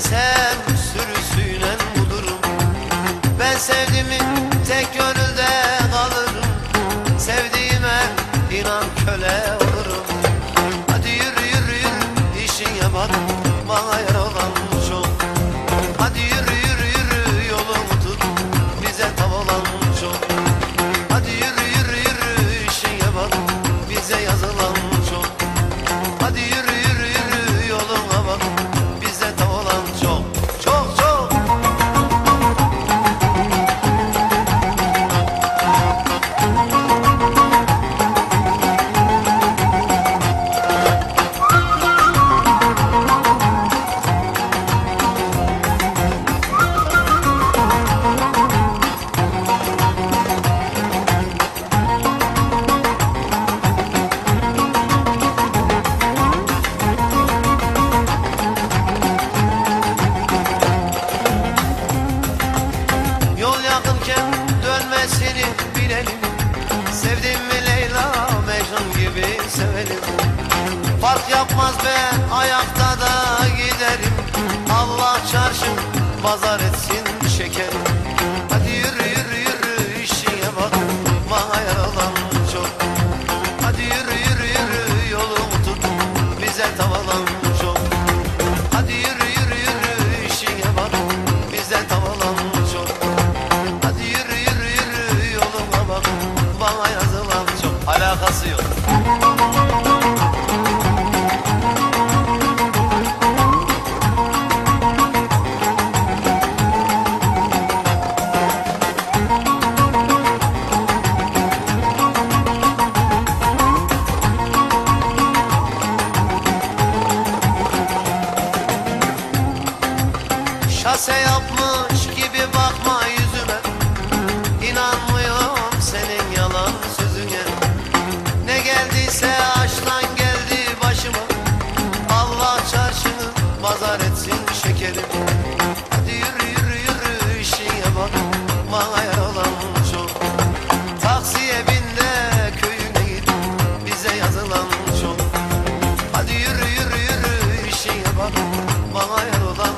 sen sürüsüyle bulurum Ben sevdiğimi tek gönülde kalırım Sevdiğime inan köle Kabe ayakta da giderim. Allah çarşı pazar etsin şekerim. Hadi yürü yürü yürü işine bak. Bana yaralan çok. Hadi yürü yürü yürü yolumu tut. Bize tavalan çok. Hadi yürü yürü yürü işine bak. Bize tavalan çok. Hadi yürü yürü yürü yoluma bak. Bana yazılan çok. Alakası yok. Kase yapmış gibi bakma yüzüme. İnanmıyorum senin yalan sözüne. Ne geldiyse aştan geldi başıma. Allah çarşını pazar etsin şekerim. Hadi yürü yürü yürü işine bak. Bana yaralanmış o Taksiye bin de köyüne git. Bize yazılanmış o Hadi yürü yürü yürü işine bak. Bana yaralanmış